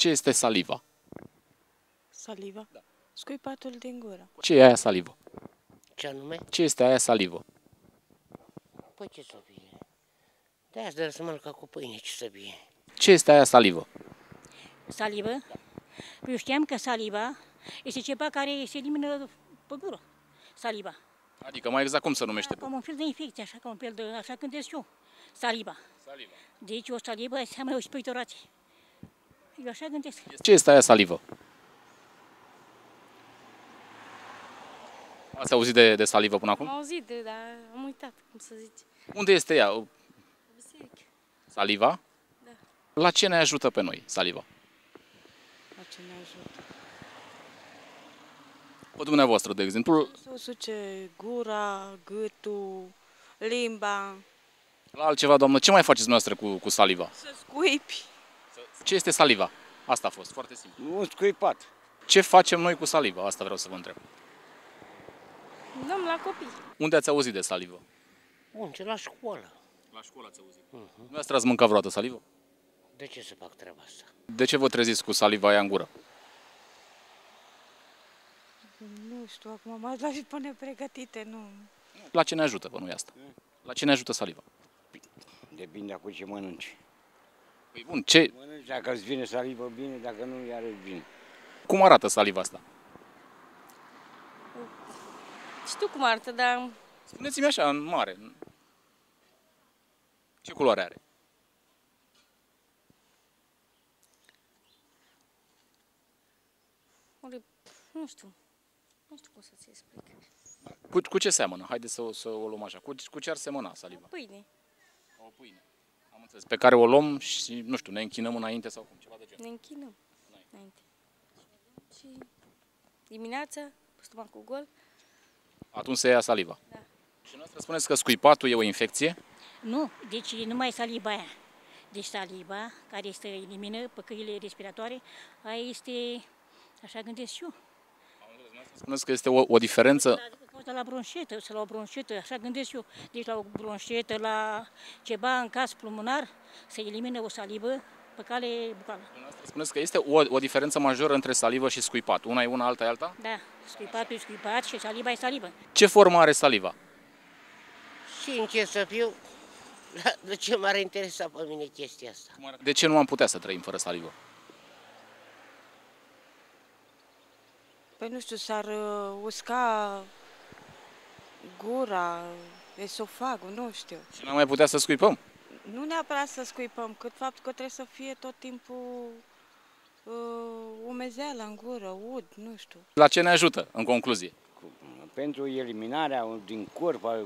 Ce este saliva? Saliva? Da. Scuipatul din gură. Ce e aia salivă? Ce anume? Ce este aia salivă? Păi ce să fie? De aia să mănâncă cu pâine, ce să fie? Ce este aia salivă? Salivă? Păi eu știam că saliva este ceva care se elimină pe gură. Saliva. Adică mai exact cum se numește? Ca un fel de infecție, așa, ca un fel de, așa gândesc eu. Saliva. Saliva. Deci o salivă înseamnă o spectorație. Eu așa gândesc. Ce este aia salivă? Ați auzit de, de salivă până acum? Am auzit, de, dar am uitat, cum să zici. Unde este ea? Biserică. Saliva? Da. La ce ne ajută pe noi saliva? La ce ne ajută? Pe dumneavoastră, de exemplu, Să usuce gura, gâtul, limba, la altceva, doamnă, ce mai faceți dumneavoastră cu, cu saliva? să scuipi. Ce este saliva? Asta a fost, foarte simplu. Un scuipat. Ce facem noi cu saliva? Asta vreau să vă întreb. Dăm la copii. Unde ați auzit de salivă? Unde? La școală. La școală ați auzit. Uh-huh. Dumneavoastră ați mâncat vreodată salivă? De ce să fac treaba asta? De ce vă treziți cu saliva aia în gură? Nu știu, acum m-aș la și pe nepregătite, nu. La ce ne ajută, bă, nu asta? La ce ne ajută saliva? Depinde cu ce mănânci. Păi bun, ce, Mănânci, dacă îți vine salivă, bine, dacă nu, iarăși bine. cum arată saliva asta? Știu cum arată, dar Spuneți-mi așa, în mare. Ce culoare are? ori, nu știu. Nu știu cum să-ți explic. Cu, cu ce seamănă? Haideți să, o- să o luăm așa. Cu, cu ce ar semăna saliva? Pâine. O pâine. Am înțeles. Pe care o luăm și, nu știu, ne închinăm înainte sau cum, ceva de genul. Ne închinăm înainte. Și dimineața, cu stomacul gol, Atunci se ia saliva. Da. Și noastră spuneți că scuipatul e o infecție? Nu, deci numai saliva aia. Deci saliva, care este elimină pe căile respiratoare, aia este, așa gândesc și eu. Spuneți că este o, o diferență. Adică cauza la bronșetă, să la o bronșetă, așa gândesc eu. Deci la o bronșetă, la ceva în caz pulmonar, se elimină o salivă pe cale bucală. Spuneți că este o, o diferență majoră între salivă și scuipat. Una e una, alta e alta? Da, scuipatul e scuipat și saliva e salivă. Ce formă are saliva? Sincer să fiu, de ce m-ar interesa pe mine chestia asta? De ce nu am putea să trăim fără salivă? păi nu știu, s-ar uh, usca gura, esofagul, nu știu. Și n-am mai putea să scuipăm? Nu neapărat să scuipăm, cât fapt că trebuie să fie tot timpul uh, umezeală în gură, ud, nu știu. La ce ne ajută, în concluzie? Cu- Pentru eliminarea din corp, a,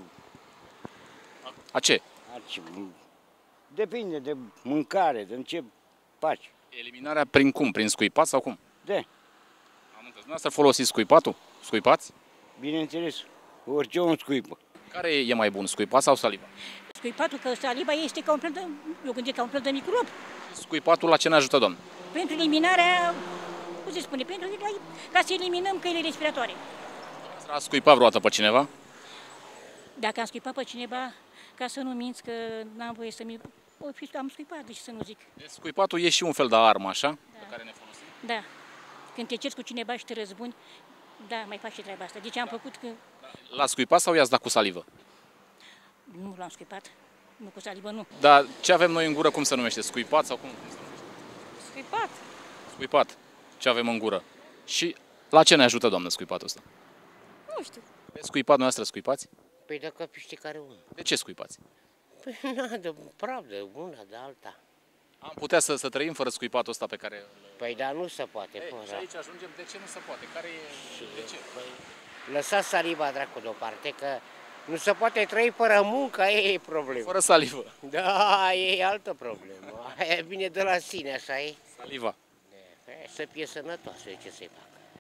A ce? a ce- depinde de mâncare, de în ce faci. Eliminarea prin cum? Prin scuipat sau cum? De, Am înțeles. Dumneavoastră folosiți scuipatul? Scuipați? bineînțeles, orice un scuipă. Care e mai bun, scuipat sau saliva? Scuipatul că saliva este ca un fel de, eu gândesc ca un fel de microb. Scuipatul la ce ne ajută, doamnă? Pentru eliminarea, cum se spune, pentru ca să eliminăm căile respiratoare. A scuipat vreodată pe cineva? Dacă am scuipat pe cineva, ca să nu minți că n-am voie să mi... O, fi, am scuipat, deci să nu zic. Deci scuipatul e și un fel de armă, așa? Pe care ne folosim. Da. Când te ceri cu cineva și te răzbuni, da, mai faci și treaba asta. Deci am făcut că... La scuipat sau i-ați dat cu salivă? Nu l-am scuipat. Nu cu salivă, nu. Dar ce avem noi în gură, cum se numește? Scuipat sau cum? cum se numește? Scuipat. Scuipat. Ce avem în gură? Și la ce ne ajută, doamnă, scuipatul ăsta? Nu știu. Pe scuipat noastră scuipați? Păi dacă știi care unul. De ce scuipați? Păi na, de praf, de una, de alta. Am putea să, să trăim fără scuipatul ăsta pe care... Păi dar nu se poate, Ei, fără. și aici ajungem, de ce nu se poate? Care e... De ce? Păi, lăsați saliva dracu deoparte, că nu se poate trăi fără muncă, aia e problema. Fără salivă. Da, e altă problemă. Aia vine de la sine, așa e. Saliva. E, Să fie sănătoasă, ce să-i fac.